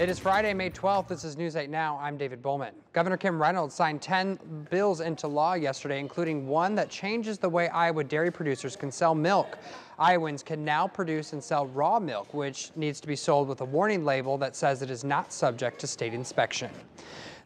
It is Friday, May 12th. This is News 8 Now. I'm David Bowman. Governor Kim Reynolds signed 10 bills into law yesterday, including one that changes the way Iowa dairy producers can sell milk. Iowans can now produce and sell raw milk, which needs to be sold with a warning label that says it is not subject to state inspection.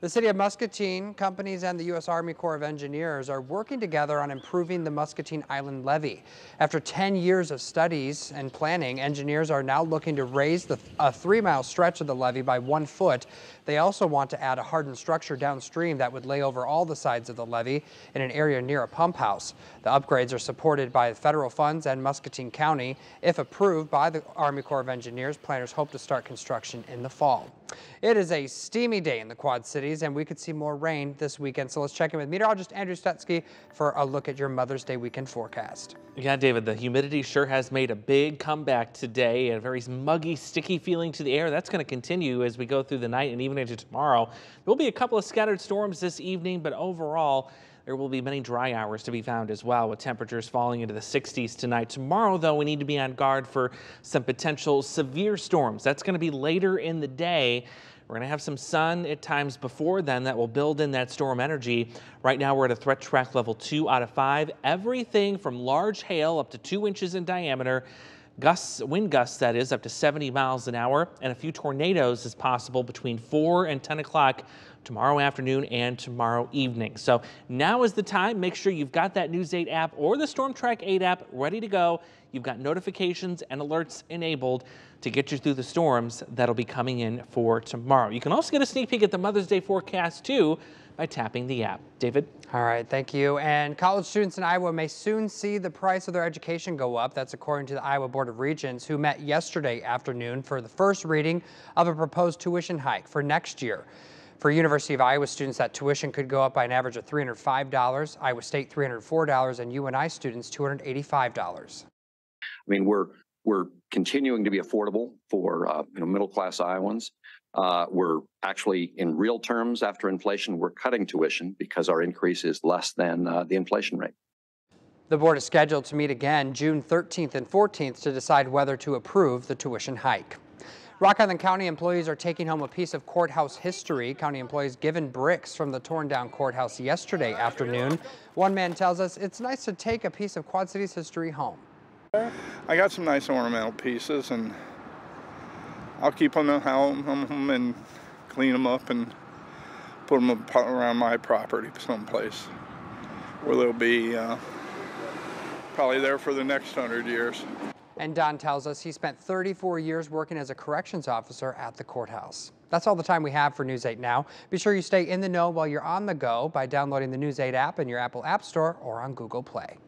The city of Muscatine, companies, and the U.S. Army Corps of Engineers are working together on improving the Muscatine Island levee. After 10 years of studies and planning, engineers are now looking to raise the, a three-mile stretch of the levee by one foot. They also want to add a hardened structure downstream that would lay over all the sides of the levee in an area near a pump house. The upgrades are supported by federal funds and Muscatine County. If approved by the Army Corps of Engineers, planners hope to start construction in the fall. It is a steamy day in the Quad Cities, and we could see more rain this weekend. So let's check in with meteorologist Andrew Stutzke for a look at your Mother's Day weekend forecast. Yeah, David, the humidity sure has made a big comeback today. A very muggy, sticky feeling to the air. That's going to continue as we go through the night and even into tomorrow. There will be a couple of scattered storms this evening, but overall, there will be many dry hours to be found as well, with temperatures falling into the 60s tonight. Tomorrow, though, we need to be on guard for some potential severe storms. That's going to be later in the day. We're going to have some sun at times before then that will build in that storm energy. Right now, we're at a threat track level two out of five. Everything from large hail up to two inches in diameter gusts, wind gusts that is, up to 70 miles an hour, and a few tornadoes is possible between 4 and 10 o'clock tomorrow afternoon and tomorrow evening. So now is the time. Make sure you've got that News 8 app or the Storm Track 8 app ready to go. You've got notifications and alerts enabled to get you through the storms that'll be coming in for tomorrow. You can also get a sneak peek at the Mother's Day forecast too by tapping the app. David? All right, thank you. And college students in Iowa may soon see the price of their education go up. That's according to the Iowa Board of Regents, who met yesterday afternoon for the first reading of a proposed tuition hike for next year. For University of Iowa students, that tuition could go up by an average of $305, Iowa State $304, and UNI students $285. I mean, we're we're continuing to be affordable for uh, you know middle class Iowans. Uh, we're actually, in real terms, after inflation, we're cutting tuition because our increase is less than uh, the inflation rate. The board is scheduled to meet again June 13th and 14th to decide whether to approve the tuition hike. Rock Island County employees are taking home a piece of courthouse history. County employees given bricks from the torn down courthouse yesterday afternoon. One man tells us it's nice to take a piece of Quad Cities history home. I got some nice ornamental pieces and I'll keep them at home and clean them up and put them around my property someplace where they'll be uh, probably there for the next hundred years. And Don tells us he spent 34 years working as a corrections officer at the courthouse. That's all the time we have for News 8 now. Be sure you stay in the know while you're on the go by downloading the News 8 app in your Apple App Store or on Google Play.